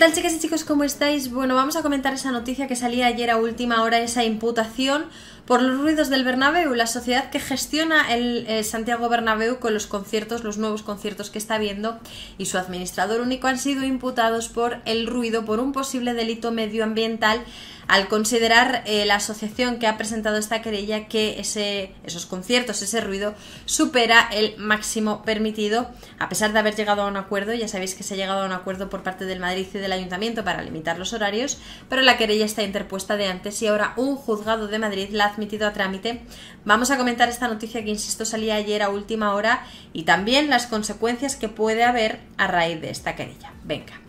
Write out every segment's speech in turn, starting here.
¿Qué tal chicas y chicos? ¿Cómo estáis? Bueno, vamos a comentar esa noticia que salía ayer a última hora, esa imputación por los ruidos del Bernabéu, la sociedad que gestiona el eh, Santiago Bernabéu con los conciertos, los nuevos conciertos que está viendo y su administrador único han sido imputados por el ruido, por un posible delito medioambiental al considerar eh, la asociación que ha presentado esta querella que ese, esos conciertos, ese ruido, supera el máximo permitido, a pesar de haber llegado a un acuerdo, ya sabéis que se ha llegado a un acuerdo por parte del Madrid y del Ayuntamiento para limitar los horarios, pero la querella está interpuesta de antes y ahora un juzgado de Madrid la a trámite. Vamos a comentar esta noticia que, insisto, salía ayer a última hora y también las consecuencias que puede haber a raíz de esta querella. Venga,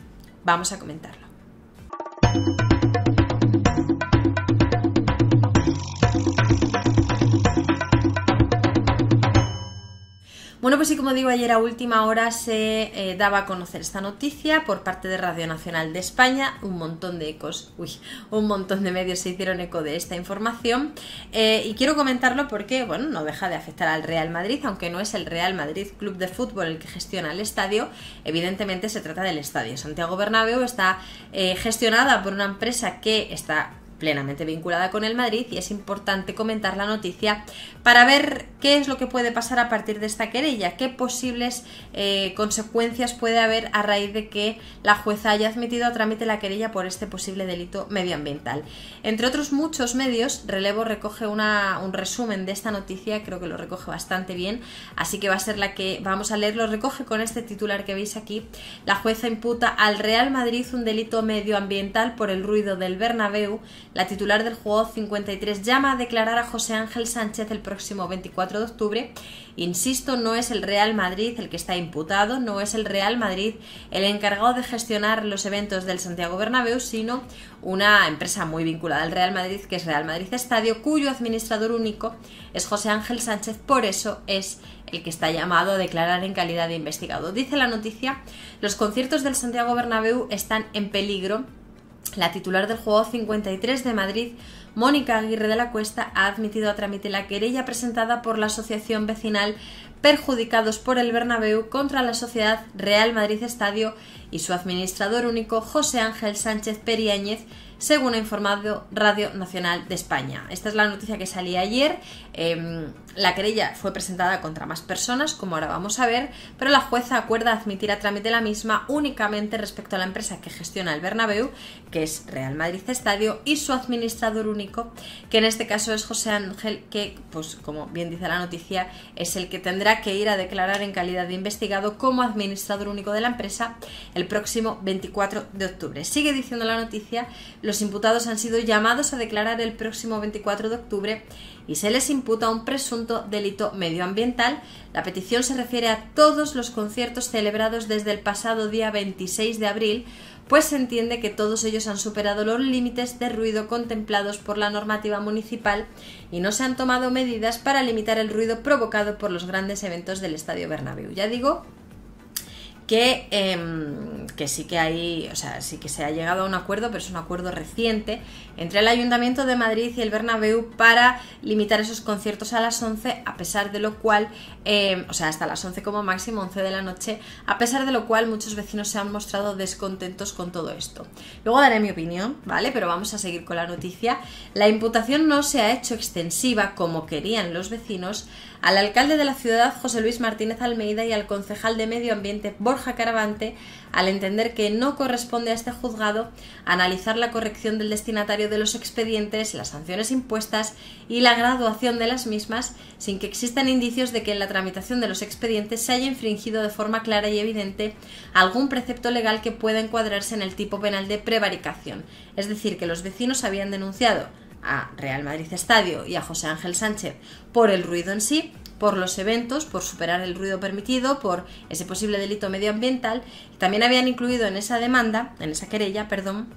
vamos a comentarlo. Pues sí, como digo, ayer a última hora se eh, daba a conocer esta noticia por parte de Radio Nacional de España. Un montón de ecos, uy, un montón de medios se hicieron eco de esta información. Eh, y quiero comentarlo porque, bueno, no deja de afectar al Real Madrid, aunque no es el Real Madrid Club de Fútbol el que gestiona el estadio. Evidentemente se trata del estadio. Santiago Bernabéu está eh, gestionada por una empresa que está plenamente vinculada con el Madrid y es importante comentar la noticia para ver qué es lo que puede pasar a partir de esta querella, qué posibles eh, consecuencias puede haber a raíz de que la jueza haya admitido a trámite la querella por este posible delito medioambiental. Entre otros muchos medios, Relevo recoge una, un resumen de esta noticia, creo que lo recoge bastante bien, así que va a ser la que vamos a leer, lo recoge con este titular que veis aquí. La jueza imputa al Real Madrid un delito medioambiental por el ruido del Bernabéu la titular del juego 53 llama a declarar a José Ángel Sánchez el próximo 24 de octubre. Insisto, no es el Real Madrid el que está imputado, no es el Real Madrid el encargado de gestionar los eventos del Santiago Bernabéu, sino una empresa muy vinculada al Real Madrid, que es Real Madrid Estadio, cuyo administrador único es José Ángel Sánchez, por eso es el que está llamado a declarar en calidad de investigado. Dice la noticia, los conciertos del Santiago Bernabéu están en peligro la titular del juego 53 de Madrid, Mónica Aguirre de la Cuesta, ha admitido a trámite la querella presentada por la Asociación Vecinal Perjudicados por el Bernabéu contra la Sociedad Real Madrid Estadio y su administrador único José Ángel Sánchez Periáñez, según ha informado Radio Nacional de España. Esta es la noticia que salía ayer. Em, la querella fue presentada contra más personas, como ahora vamos a ver, pero la jueza acuerda admitir a trámite la misma únicamente respecto a la empresa que gestiona el Bernabéu, que es Real Madrid Estadio, y su administrador único, que en este caso es José Ángel, que, pues como bien dice la noticia, es el que tendrá que ir a declarar en calidad de investigado como administrador único de la empresa el próximo 24 de octubre. Sigue diciendo la noticia, los imputados han sido llamados a declarar el próximo 24 de octubre y se les imputa un presunto delito medioambiental. La petición se refiere a todos los conciertos celebrados desde el pasado día 26 de abril, pues se entiende que todos ellos han superado los límites de ruido contemplados por la normativa municipal y no se han tomado medidas para limitar el ruido provocado por los grandes eventos del Estadio Bernabéu. Ya digo que, em, que sí que hay, o sea, sí que se ha llegado a un acuerdo, pero es un acuerdo reciente entre el Ayuntamiento de Madrid y el Bernabéu para limitar esos conciertos a las 11, a pesar de lo cual, em, o sea, hasta las 11 como máximo, 11 de la noche, a pesar de lo cual muchos vecinos se han mostrado descontentos con todo esto. Luego daré mi opinión, ¿vale? Pero vamos a seguir con la noticia. La imputación no se ha hecho extensiva como querían los vecinos al alcalde de la ciudad, José Luis Martínez Almeida, y al concejal de Medio Ambiente, Borja Caravante, al entender que no corresponde a este juzgado analizar la corrección del destinatario de los expedientes, las sanciones impuestas y la graduación de las mismas, sin que existan indicios de que en la tramitación de los expedientes se haya infringido de forma clara y evidente algún precepto legal que pueda encuadrarse en el tipo penal de prevaricación. Es decir, que los vecinos habían denunciado a Real Madrid Estadio y a José Ángel Sánchez por el ruido en sí, por los eventos, por superar el ruido permitido, por ese posible delito medioambiental. También habían incluido en esa demanda, en esa querella, perdón,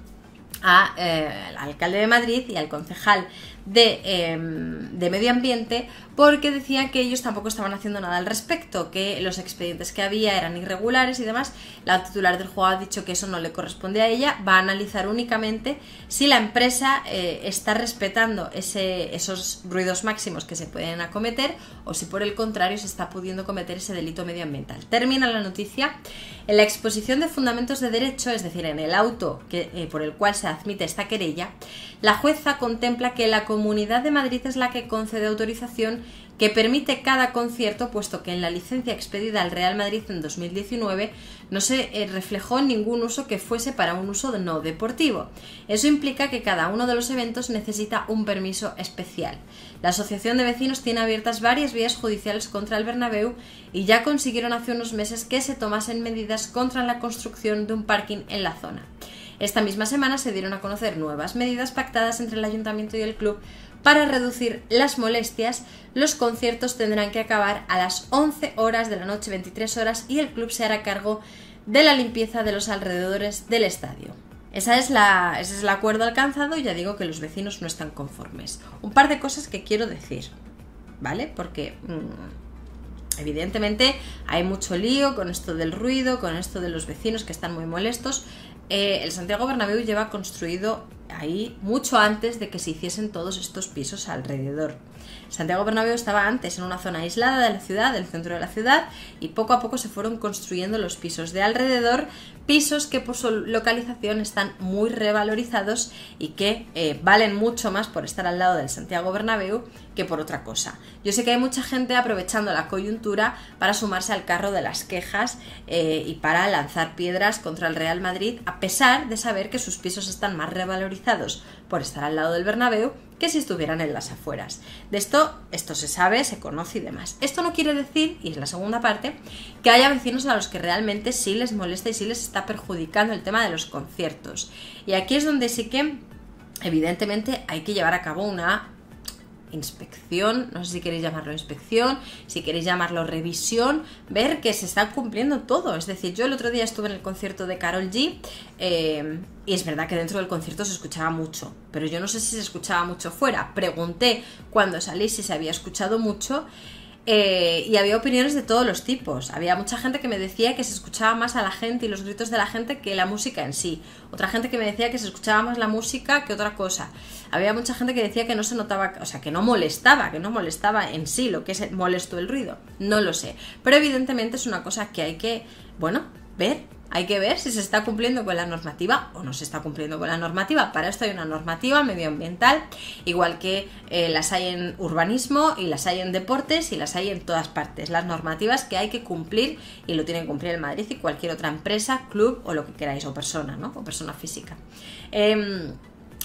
al eh, alcalde de Madrid y al concejal de, em, de, medio ambiente porque decían que ellos tampoco estaban haciendo nada al respecto, que los expedientes que había eran irregulares y demás. La titular del juego ha dicho que eso no le corresponde a ella, va a analizar únicamente si la empresa eh, está respetando ese, esos ruidos máximos que se pueden acometer o si por el contrario se está pudiendo cometer ese delito medioambiental. Termina la noticia en la exposición de fundamentos de derecho, es decir, en el auto que, eh, por el cual se admite esta querella, la jueza contempla que la Comunidad de Madrid es la que concede autorización que permite cada concierto, puesto que en la licencia expedida al Real Madrid en 2019 no se eh, reflejó ningún uso que fuese para un uso no deportivo. Eso implica que cada uno de los eventos necesita un permiso especial. La Asociación de Vecinos tiene abiertas varias vías judiciales contra el Bernabéu y ya consiguieron hace unos meses que se tomasen medidas contra la construcción de un parking en la zona. Esta misma semana se dieron a conocer nuevas medidas pactadas entre el ayuntamiento y el club para reducir las molestias, los conciertos tendrán que acabar a las 11 horas de la noche, 23 horas, y el club se hará cargo de la limpieza de los alrededores del estadio. Esa es la, ese es el acuerdo alcanzado y ya digo que los vecinos no están conformes. Un par de cosas que quiero decir, ¿vale? Porque mm, evidentemente hay mucho lío con esto del ruido, con esto de los vecinos que están muy molestos. Eh, el Santiago Bernabéu lleva construido ahí mucho antes de que se hiciesen todos estos pisos alrededor. Santiago Bernabéu estaba antes en una zona aislada de la ciudad, del centro de la ciudad, y poco a poco se fueron construyendo los pisos de alrededor, pisos que por su localización están muy revalorizados y que eh, valen mucho más por estar al lado del Santiago Bernabéu que por otra cosa. Yo sé que hay mucha gente aprovechando la coyuntura para sumarse al carro de las quejas eh, y para lanzar piedras contra el Real Madrid, a pesar de saber que sus pisos están más revalorizados por estar al lado del Bernabéu que si estuvieran en las afueras. De esto, esto se sabe, se conoce y demás. Esto no quiere decir, y es la segunda parte, que haya vecinos a los que realmente sí les molesta y sí les está perjudicando el tema de los conciertos. Y aquí es donde sí que, evidentemente, hay que llevar a cabo una inspección, no sé si queréis llamarlo inspección, si queréis llamarlo revisión, ver que se está cumpliendo todo. Es decir, yo el otro día estuve en el concierto de Carol G eh, y es verdad que dentro del concierto se escuchaba mucho, pero yo no sé si se escuchaba mucho fuera. Pregunté cuando salí si se había escuchado mucho eh, y había opiniones de todos los tipos. Había mucha gente que me decía que se escuchaba más a la gente y los gritos de la gente que la música en sí. Otra gente que me decía que se escuchaba más la música que otra cosa. Había mucha gente que decía que no se notaba, o sea, que no molestaba, que no molestaba en sí lo que es molesto el ruido. No lo sé. Pero evidentemente es una cosa que hay que, bueno, ver hay que ver si se está cumpliendo con la normativa o no se está cumpliendo con la normativa. Para esto hay una normativa medioambiental, igual que eh, las hay en urbanismo y las hay en deportes y las hay en todas partes. Las normativas que hay que cumplir y lo tienen que cumplir el Madrid y cualquier otra empresa, club o lo que queráis, o persona, ¿no? O persona física. Em,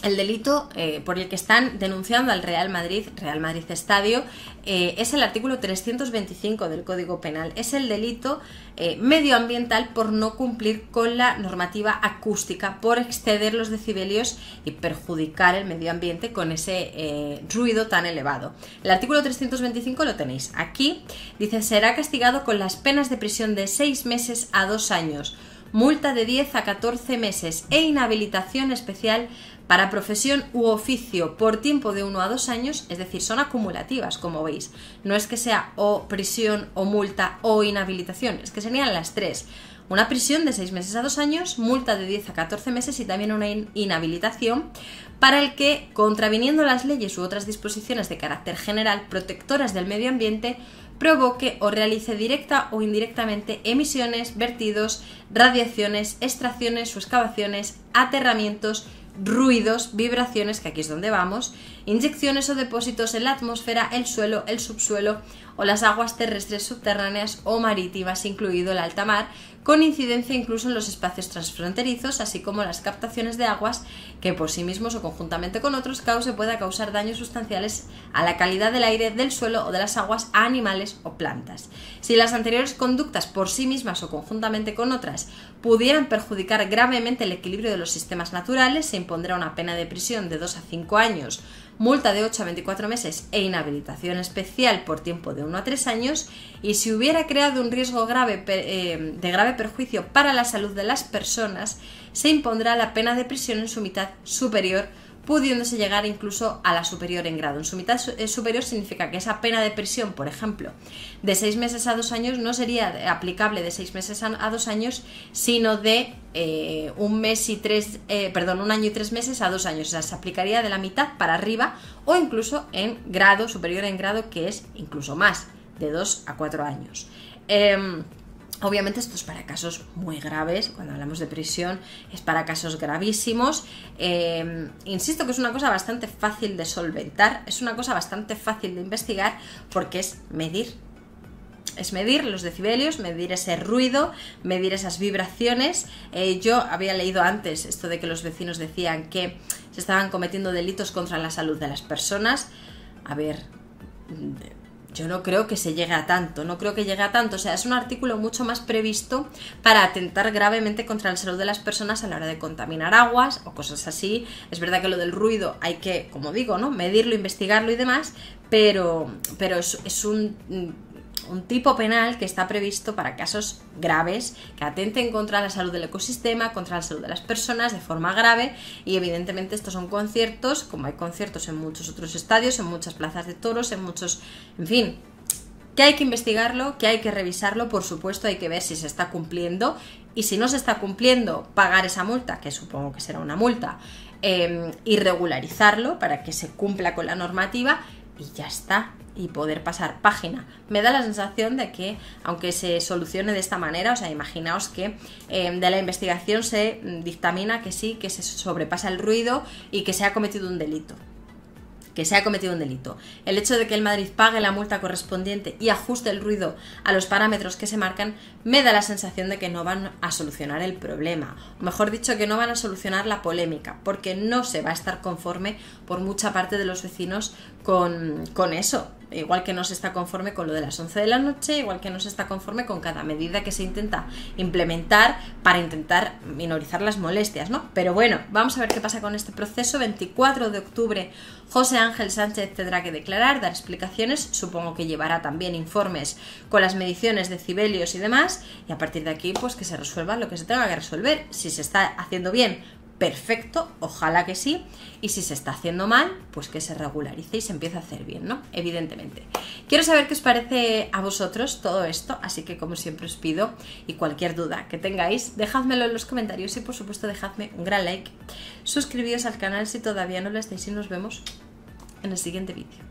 el delito eh, por el que están denunciando al Real Madrid, Real Madrid Estadio, eh, es el artículo 325 del Código Penal. Es el delito eh, medioambiental por no cumplir con la normativa acústica, por exceder los decibelios y perjudicar el medio ambiente con ese ruido tan elevado. El artículo 325 lo tenéis aquí. Dice, será castigado con las penas de prisión de 6 meses a 2 años multa de 10 a 14 meses e inhabilitación especial para profesión u oficio por tiempo de 1 a 2 años, es decir, son acumulativas, como veis. No es que sea o prisión o multa o inhabilitación, es que serían las tres. Una prisión de 6 meses a 2 años, multa de 10 a 14 meses y también una inhabilitación para el que, contraviniendo las leyes u otras disposiciones de carácter general protectoras del medio ambiente, provoque o realice directa o indirectamente emisiones, vertidos, radiaciones, extracciones o excavaciones, aterramientos, ruidos, vibraciones, que aquí es donde vamos, inyecciones o depósitos en la atmósfera, el suelo, el subsuelo o las aguas terrestres subterráneas o marítimas, incluido el alta mar, con incidencia incluso en los espacios transfronterizos, así como las captaciones de aguas que por sí mismos o conjuntamente con otros cause pueda causar daños sustanciales a la calidad del aire, del suelo o de las aguas a animales o plantas. Si las anteriores conductas por sí mismas o conjuntamente con otras pudieran perjudicar gravemente el equilibrio de los sistemas naturales, se impondrá una pena de prisión de 2 a 5 años multa de 8 a 24 meses e inhabilitación especial por tiempo de 1 a 3 años y si hubiera creado un riesgo grave, eh, de grave perjuicio para la salud de las personas, se impondrá la pena de prisión en su mitad superior pudiéndose llegar incluso a la superior en grado. En su mitad eh, superior significa que esa pena de prisión, por ejemplo, de seis meses a dos años no sería aplicable de seis meses a dos años, sino de eh, un mes y tres, eh, perdón, un año y tres meses a dos años. O sea, se aplicaría de la mitad para arriba o incluso en grado, superior en grado, que es incluso más, de dos a cuatro años. Em, Obviamente esto es para casos muy graves, cuando hablamos de prisión es para casos gravísimos. Eh, insisto que es una cosa bastante fácil de solventar, es una cosa bastante fácil de investigar porque es medir. Es medir los decibelios, medir ese ruido, medir esas vibraciones. Eh, yo había leído antes esto de que los vecinos decían que se estaban cometiendo delitos contra la salud de las personas. A ver, yo no creo que se llegue a tanto, no creo que llegue a tanto. O sea, es un artículo mucho más previsto para atentar gravemente contra la salud de las personas a la hora de contaminar aguas o cosas así. Es verdad que lo del ruido hay que, como digo, ¿no? Medirlo, investigarlo y demás, pero, pero es un un tipo penal que está previsto para casos graves que atenten contra la salud del ecosistema, contra la salud de las personas de forma grave. Y evidentemente estos son conciertos, como hay conciertos en muchos otros estadios, en muchas plazas de toros, en muchos, en fin, que hay que investigarlo, que hay que revisarlo, por supuesto hay que ver si se está cumpliendo. Y si no se está cumpliendo, pagar esa multa, que supongo que será una multa, eh, y regularizarlo para que se cumpla con la normativa y ya está y poder pasar página. Me da la sensación de que, aunque se solucione de esta manera, o sea, imaginaos que em, de la investigación se dictamina que sí, que se sobrepasa el ruido y que se ha cometido un delito que se ha cometido un delito. El hecho de que el Madrid pague la multa correspondiente y ajuste el ruido a los parámetros que se marcan me da la sensación de que no van a solucionar el problema, o mejor dicho, que no van a solucionar la polémica, porque no se va a estar conforme por mucha parte de los vecinos con, con eso igual que no se está conforme con lo de las 11 de la noche, igual que no se está conforme con cada medida que se intenta implementar para intentar minorizar las molestias, ¿no? Pero bueno, vamos a ver qué pasa con este proceso. 24 de octubre, José Ángel Sánchez tendrá que declarar, dar explicaciones, supongo que llevará también informes con las mediciones de cibelios y demás, y a partir de aquí, pues que se resuelva lo que se tenga que resolver. Si se está haciendo bien, perfecto, ojalá que sí, y si se está haciendo mal, pues que se regularice y se empiece a hacer bien, ¿no? Evidentemente. Quiero saber qué os parece a vosotros todo esto, así que como siempre os pido, y cualquier duda que tengáis, dejádmelo en los comentarios y por supuesto dejadme un gran like, suscribíos al canal si todavía no lo estáis y nos vemos en el siguiente vídeo.